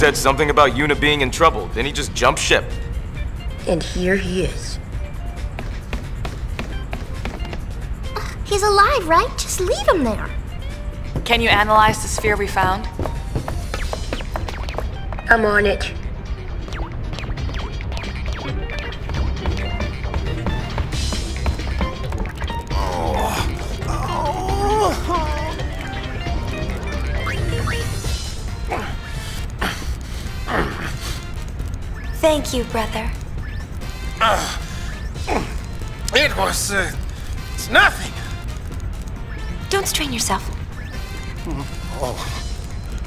he said something about Yuna being in trouble, then he just jumped ship. And here he is. He's alive, right? Just leave him there. Can you analyze the sphere we found? I'm on it. Thank you, brother. Ah. It was, uh, it's nothing. Don't strain yourself. Mm-hmm. oh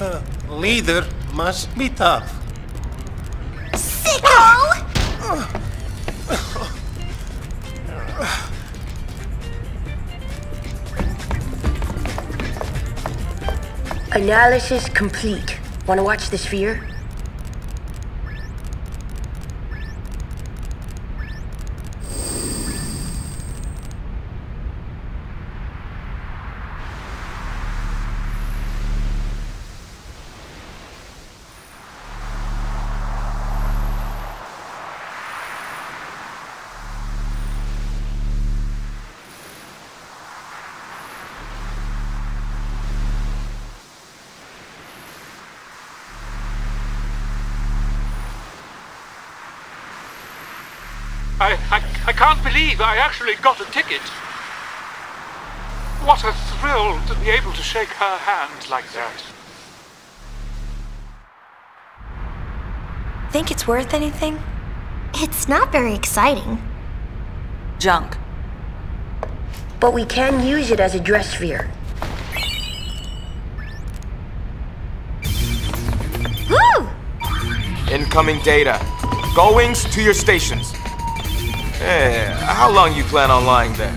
uh, Leader must be tough. Sicko! Analysis complete. Wanna watch the sphere? I, I, I can't believe I actually got a ticket. What a thrill to be able to shake her hand like that. Think it's worth anything? It's not very exciting. Junk. But we can use it as a dress sphere. Woo! Incoming data. Goings to your stations. Hey, how long you plan on lying there?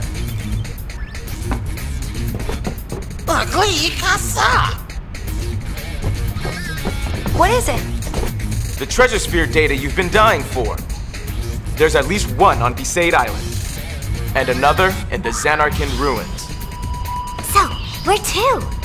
What is it? The treasure sphere data you've been dying for. There's at least one on Besaid Island, and another in the Zanarkand ruins. So, where to?